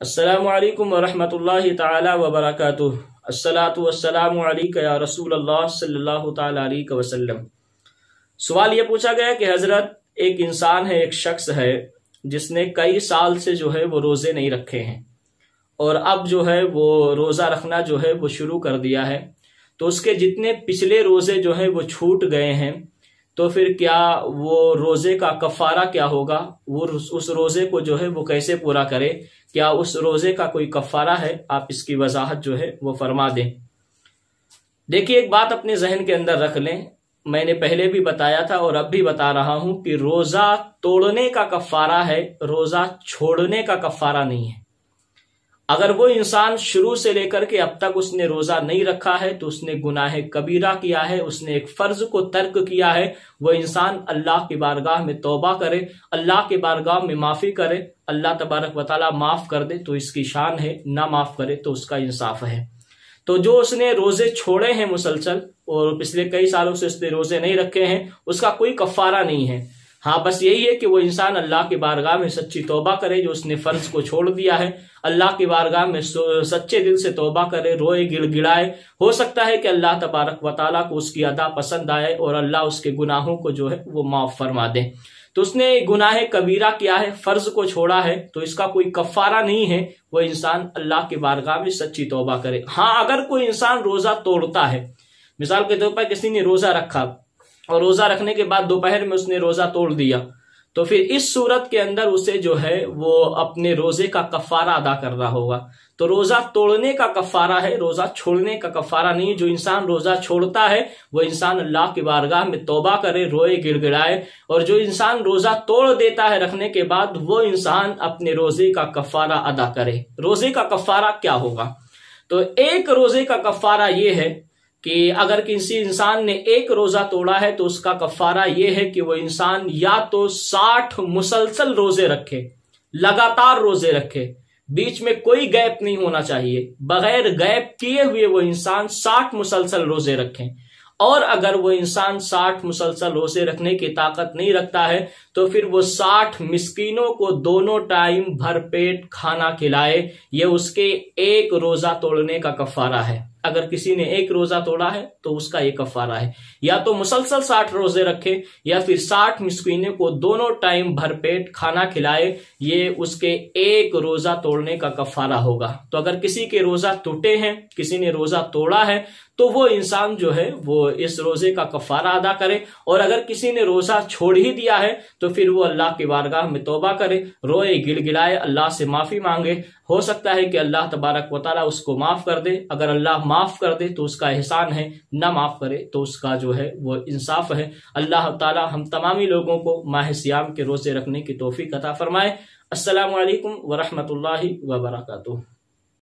असलकम वरहमल अलैका या रसूल अल्लाह सल्लल्लाहु अलैहि वसल्लम सवाल ये पूछा गया कि हज़रत एक इंसान है, एक शख्स है, जिसने कई साल से जो है वो रोज़े नहीं रखे हैं। और अब जो है वो रोजा रखना जो है वो शुरू कर दिया है। तो उसके जितने पिछले रोज़े जो है वो छूट गए हैं तो फिर क्या वो रोज़े का कफारा क्या होगा? वो उस रोज़े को जो है वो कैसे पूरा करे? क्या उस रोज़े का कोई कफारा है? आप इसकी वजाहत जो है वो फरमा दें। देखिए, एक बात अपने जहन के अंदर रख लें। मैंने पहले भी बताया था और अब भी बता रहा हूँ कि रोजा तोड़ने का कफारा है, रोजा छोड़ने का कफारा नहीं है। अगर वो इंसान शुरू से लेकर के अब तक उसने रोजा नहीं रखा है तो उसने गुनाह कबीरा किया है, उसने एक फ़र्ज़ को तर्क किया है, वो इंसान अल्लाह की बारगाह में तोबा करे, अल्लाह के बारगाह में माफ़ी करे, अल्लाह तबारक वाली माफ़ कर दे तो इसकी शान है, ना माफ़ करे तो उसका इंसाफ है। तो जो उसने रोज़े छोड़े हैं मुसलसल, और पिछले कई सालों से उसने रोज़े नहीं रखे हैं, उसका कोई कफारा नहीं है। हाँ बस यही है कि वो इंसान अल्लाह की बारगाह में सच्ची तोबा करे, जो उसने फ़र्ज़ को छोड़ दिया है। अल्लाह की बारगाह में सच्चे दिल से तोबा करे, रोए, गिड़गिड़ाए। हो सकता है कि अल्लाह तबारक वाली को उसकी अदा पसंद आए और अल्लाह उसके गुनाहों को जो है, वो माफ़ फरमा दे। तो उसने गुनाह कबीरा किया है, फ़र्ज़ को छोड़ा है तो इसका कोई कफारा नहीं है। वो इंसान अल्लाह की बारगाह में सच्ची तोबा करे। हाँ अगर कोई इंसान रोजा तोड़ता है, मिसाल के तौर पर किसी ने रोजा रखा और रोजा रखने के बाद दोपहर में उसने रोजा तोड़ दिया। तो फिर इस सूरत के अंदर उसे जो है, वो अपने रोज़े का कफारा अदा करना होगा। तो रोजा तोड़ने का कफारा है, रोजा छोड़ने का कफारा नहीं। जो इंसान रोजा छोड़ता है, वो इंसान अल्लाह की बारगाह में तोबा करे, रोए, गिड़गिड़ाए। और जो इंसान रोजा तोड़ देता है रखने के बाद, वो इंसान अपने रोज़े का कफारा अदा करे। रोज़े का कफारा क्या होगा? तो एक रोज़े का कफारा ये है कि अगर किसी इंसान ने एक रोजा तोड़ा है तो उसका कफारा यह है कि वो इंसान या तो साठ मुसलसल रोज़े रखे, लगातार रोज़े रखे। बीच में कोई गैप नहीं होना चाहिए। बगैर गैप किए हुए वो इंसान साठ मुसलसल रोज़े रखें। और अगर वो इंसान साठ मुसलसल रोज़े रखने की ताकत नहीं रखता है तो फिर वो साठ मिस्किनों को दोनों टाइम भरपेट खाना खिलाए। ये उसके एक रोजा तोड़ने का कफारा है। अगर किसी ने एक रोजा तोड़ा है तो उसका एक कफारा है। या तो मुसलसल साठ रोज़े रखे, या फिर साठ मिस्किने को दोनों टाइम भरपेट खाना खिलाए, ये उसके एक रोजा तोड़ने का कफारा होगा। तो अगर किसी के रोजा टूटे हैं, किसी ने रोजा तोड़ा है तो वो इंसान जो है, वो इस रोज़े का कफारा अदा करे। और अगर किसी ने रोजा छोड़ ही दिया है तो फिर वो अल्लाह की बारगाह में तोबा करे। रोए गिड़गिड़ाए अल्लाह से माफ़ी मांगे हो सकता है कि अल्लाह तबारक वाली उसको माफ़ कर दे। अगर अल्लाह माफ़ कर दे तो उसका एहसान है। ना माफ़ करे तो उसका जो है, वो इंसाफ है। अल्लाह ताला हम तमामी लोगों को माह सियाम के रोज़े रखने की तोफ़ी अता फरमाए। वरहमत वरहमल वर्का